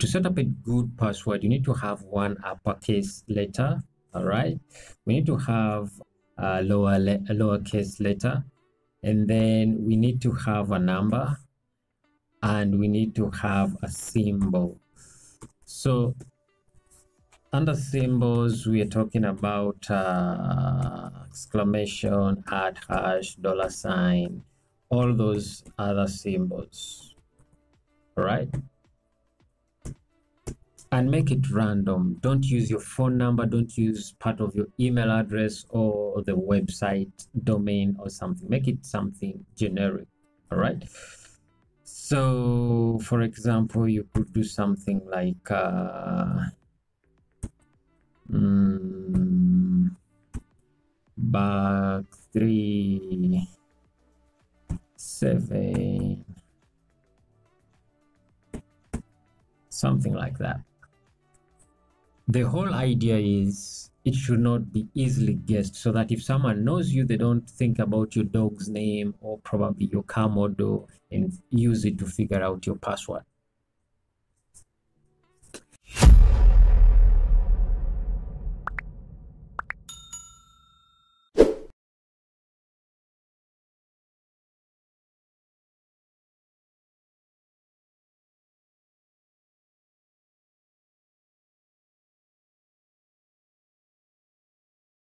to set up a good password, you need to have one uppercase letter. All right. We need to have a lower le a lowercase letter, and then we need to have a number, and we need to have a symbol. So under symbols, we are talking about uh, exclamation, at hash, dollar sign, all those other symbols. All right and make it random. Don't use your phone number, don't use part of your email address or the website domain or something. Make it something generic. All right. So, for example, you could do something like uh, mm, back three seven something like that the whole idea is it should not be easily guessed so that if someone knows you they don't think about your dog's name or probably your car model and use it to figure out your password